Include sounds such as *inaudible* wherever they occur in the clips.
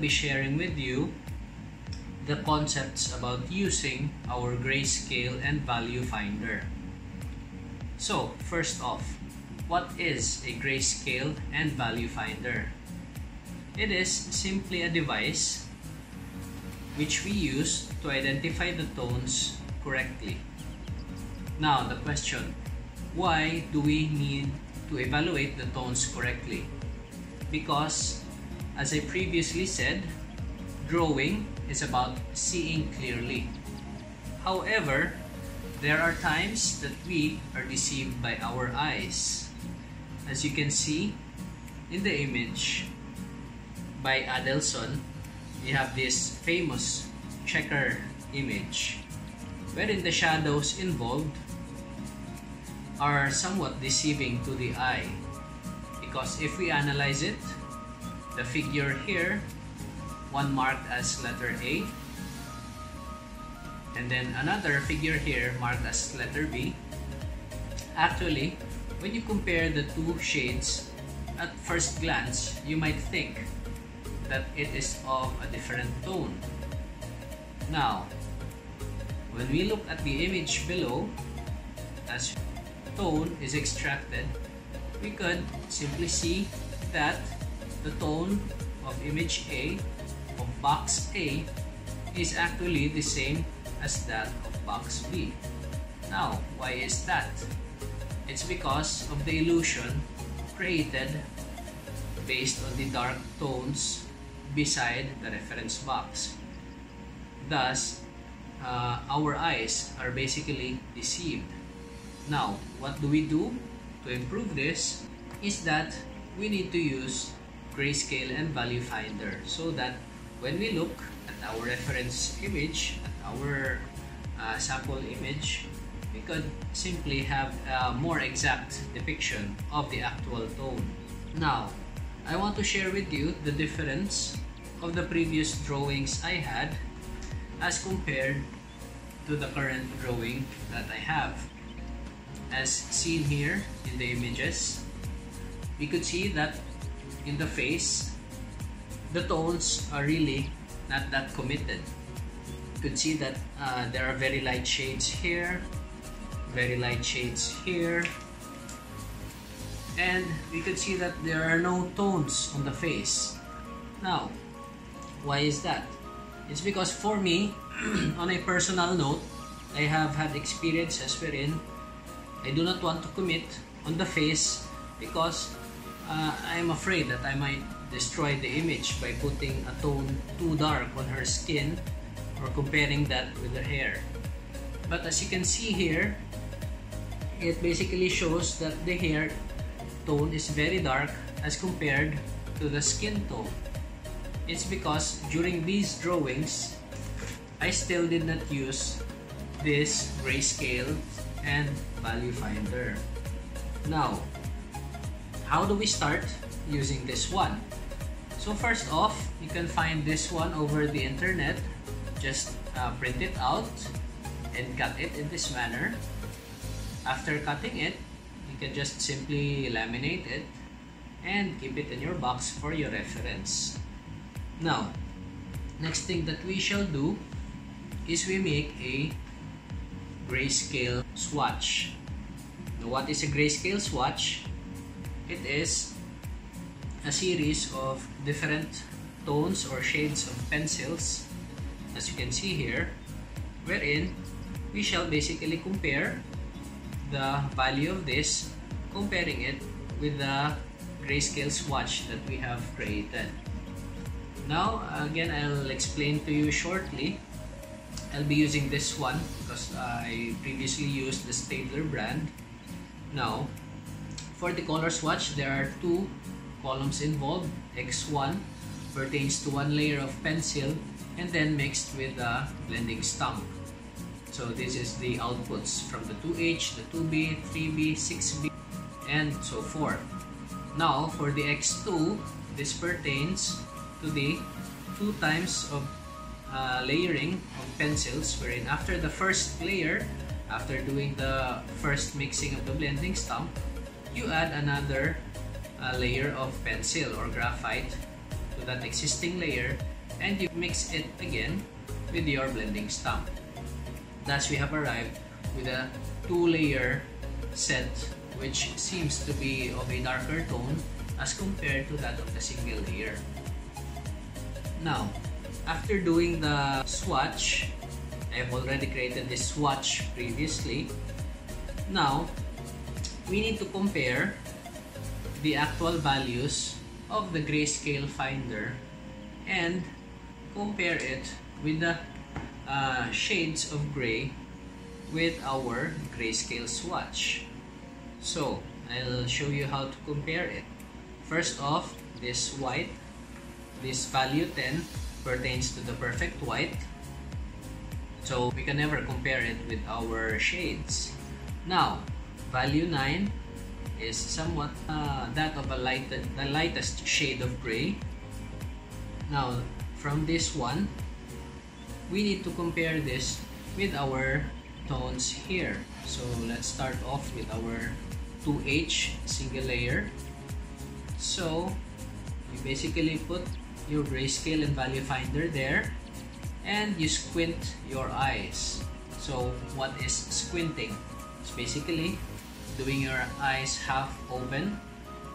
Be sharing with you the concepts about using our grayscale and value finder. So, first off, what is a grayscale and value finder? It is simply a device which we use to identify the tones correctly. Now, the question, why do we need to evaluate the tones correctly? Because, as I previously said, drawing is about seeing clearly. However, there are times that we are deceived by our eyes. As you can see in the image by Adelson, we have this famous checker image wherein the shadows involved are somewhat deceiving to the eye because if we analyze it, the figure here one marked as letter A. And then another figure here marked as letter B. Actually when you compare the two shades at first glance you might think that it is of a different tone. Now when we look at the image below as tone is extracted we could simply see that the tone of image A of box A is actually the same as that of box B. Now, why is that? It's because of the illusion created based on the dark tones beside the reference box. Thus, uh, our eyes are basically deceived. Now, what do we do to improve this? Is that we need to use grayscale and value finder so that when we look at our reference image, at our uh, sample image, we could simply have a more exact depiction of the actual tone. Now, I want to share with you the difference of the previous drawings I had as compared to the current drawing that I have. As seen here in the images, we could see that in the face, the tones are really not that committed. You could see that uh, there are very light shades here, very light shades here, and we could see that there are no tones on the face. Now, why is that? It's because for me, *clears throat* on a personal note, I have had experiences wherein I do not want to commit on the face because uh, I'm afraid that I might destroy the image by putting a tone too dark on her skin or comparing that with her hair. But as you can see here, it basically shows that the hair tone is very dark as compared to the skin tone. It's because during these drawings, I still did not use this grayscale and value finder. Now, how do we start using this one? So first off, you can find this one over the internet. Just uh, print it out and cut it in this manner. After cutting it, you can just simply laminate it and keep it in your box for your reference. Now, next thing that we shall do is we make a grayscale swatch. Now, what is a grayscale swatch? It is a series of different tones or shades of pencils as you can see here wherein we shall basically compare the value of this comparing it with the grayscale swatch that we have created. Now again I'll explain to you shortly. I'll be using this one because I previously used the Staedtler brand. Now for the color swatch there are two columns involved. X1 pertains to one layer of pencil and then mixed with the blending stump. So this is the outputs from the 2H, the 2B, 3B, 6B, and so forth. Now for the X2, this pertains to the two times of uh, layering of pencils wherein after the first layer, after doing the first mixing of the blending stump, you add another a layer of pencil or graphite to that existing layer and you mix it again with your blending stump. Thus we have arrived with a two-layer set which seems to be of a darker tone as compared to that of the single layer. Now, after doing the swatch, I have already created this swatch previously. Now, we need to compare the actual values of the grayscale finder and compare it with the uh, shades of gray with our grayscale swatch. So, I'll show you how to compare it. First off, this white, this value 10 pertains to the perfect white. So, we can never compare it with our shades. Now, value 9 is somewhat uh, that of a light, the lightest shade of gray. Now, from this one, we need to compare this with our tones here. So let's start off with our 2H single layer. So you basically put your grayscale and value finder there and you squint your eyes. So what is squinting? It's basically doing your eyes half open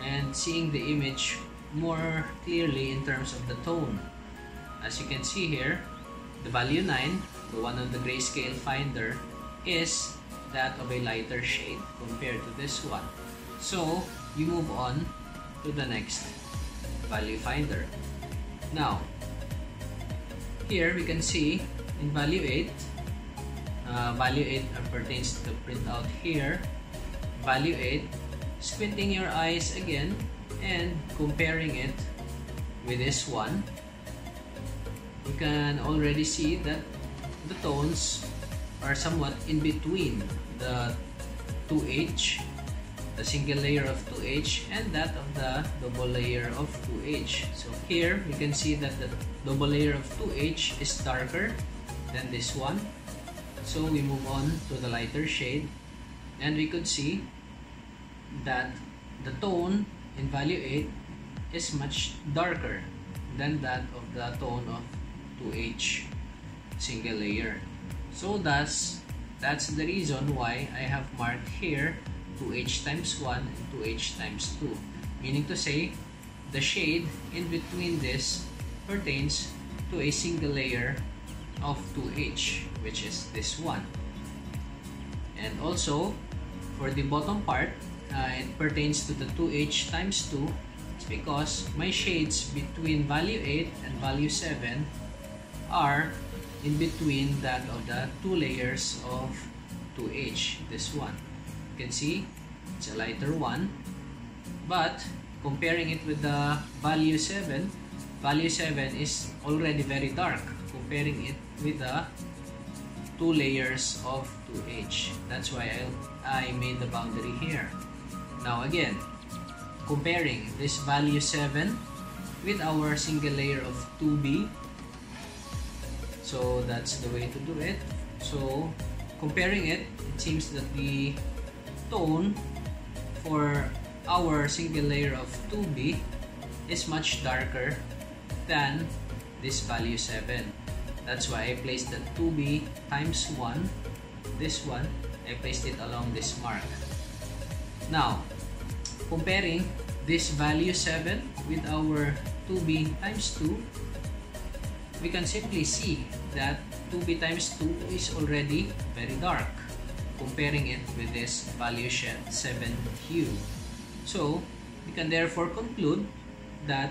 and seeing the image more clearly in terms of the tone. As you can see here, the value 9, the one on the grayscale finder, is that of a lighter shade compared to this one. So, you move on to the next value finder. Now, here we can see in value 8, uh, value 8 pertains to the printout here. Value 8, squinting your eyes again and comparing it with this one you can already see that the tones are somewhat in between the 2H, the single layer of 2H, and that of the double layer of 2H. So here we can see that the double layer of 2H is darker than this one. So we move on to the lighter shade and we could see that the tone in value 8 is much darker than that of the tone of 2H single layer. So thus, that's the reason why I have marked here 2H times 1 and 2H times 2. Meaning to say, the shade in between this pertains to a single layer of 2H, which is this one. And also, for the bottom part, uh, it pertains to the 2H times 2. It's because my shades between value 8 and value 7 are in between that of the two layers of 2H, this one. You can see it's a lighter one, but comparing it with the value 7, value 7 is already very dark comparing it with the two layers of 2H. That's why I, I made the boundary here. Now again, comparing this value 7 with our single layer of 2B so that's the way to do it. So comparing it, it seems that the tone for our single layer of 2B is much darker than this value 7. That's why I placed the 2B times 1, this one, I placed it along this mark. Now, comparing this value 7 with our 2B times 2, we can simply see that 2b times 2 is already very dark comparing it with this value 7 hue. So, we can therefore conclude that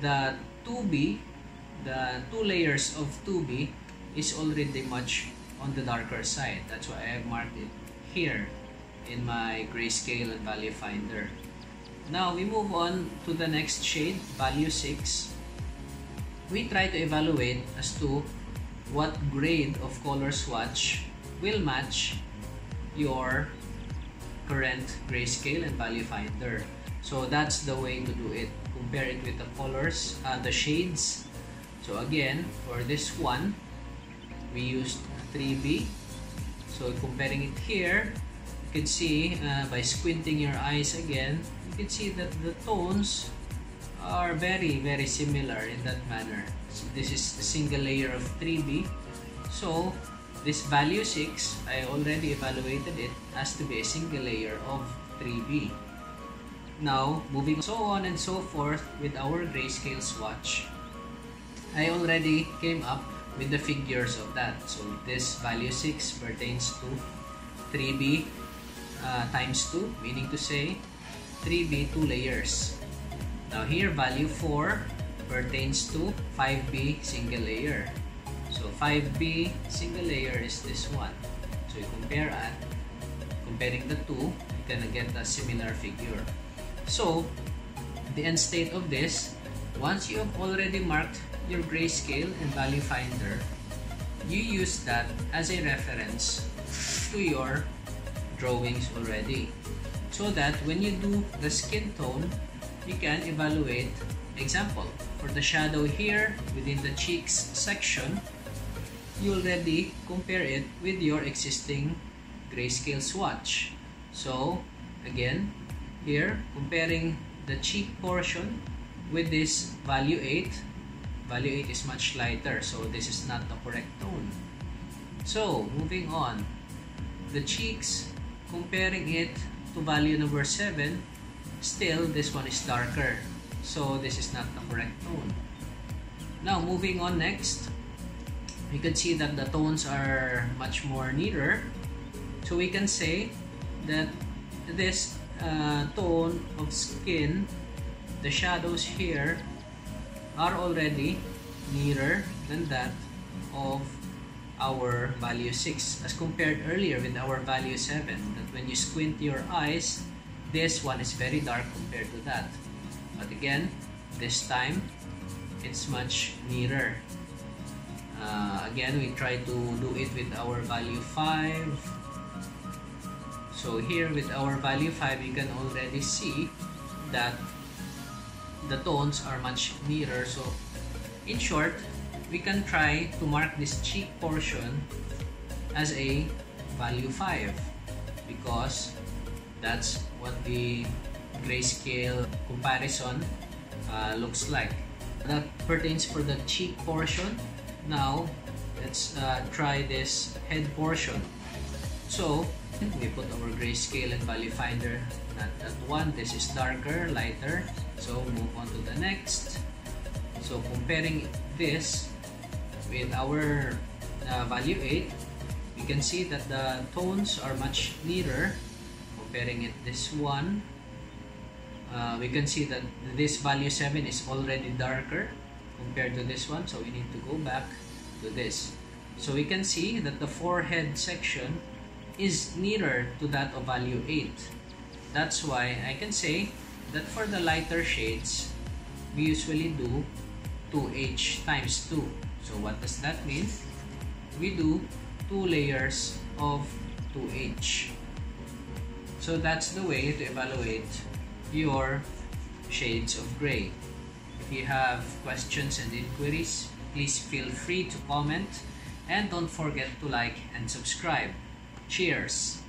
the 2b, the two layers of 2b is already much on the darker side. That's why I have marked it here in my grayscale and value finder. Now, we move on to the next shade, value 6 we try to evaluate as to what grade of color swatch will match your current grayscale and value finder. So that's the way to do it. Compare it with the colors, uh, the shades. So again, for this one, we used 3B. So comparing it here, can see uh, by squinting your eyes again, you can see that the tones are very very similar in that manner. So this is a single layer of 3B. So this value 6, I already evaluated it as to be a single layer of 3B. Now, moving so on and so forth with our grayscale swatch, I already came up with the figures of that. So this value 6 pertains to 3B uh, times 2, meaning to say 3B 2 layers. Now here value 4 pertains to 5B single layer. So 5B single layer is this one. So you compare at comparing the two, you're gonna get a similar figure. So the end state of this, once you have already marked your grayscale and value finder, you use that as a reference to your drawings already. So that when you do the skin tone, you can evaluate example. For the shadow here within the cheeks section, you already compare it with your existing grayscale swatch. So again, here comparing the cheek portion with this value 8 value 8 is much lighter so this is not the correct tone so moving on the cheeks comparing it to value number 7 still this one is darker. So this is not the correct tone. Now moving on next. We can see that the tones are much more neater. So we can say that this uh, tone of skin the shadows here are already nearer than that of our value 6 as compared earlier with our value 7 that when you squint your eyes this one is very dark compared to that. But again this time it's much nearer. Uh, again we try to do it with our value 5 so here with our value 5 you can already see that the tones are much nearer. So in short, we can try to mark this cheek portion as a value 5 because that's what the grayscale comparison uh, looks like. That pertains for the cheek portion. Now, let's uh, try this head portion. So, we put our grayscale and value finder at, at 1. This is darker, lighter. So move on to the next. So comparing this with our uh, value 8, we can see that the tones are much nearer. Comparing it this one, uh, we can see that this value 7 is already darker compared to this one. So we need to go back to this. So we can see that the forehead section is nearer to that of value 8. That's why I can say that for the lighter shades, we usually do 2H times 2. So what does that mean? We do 2 layers of 2H. So that's the way to evaluate your shades of gray. If you have questions and inquiries, please feel free to comment and don't forget to like and subscribe. Cheers!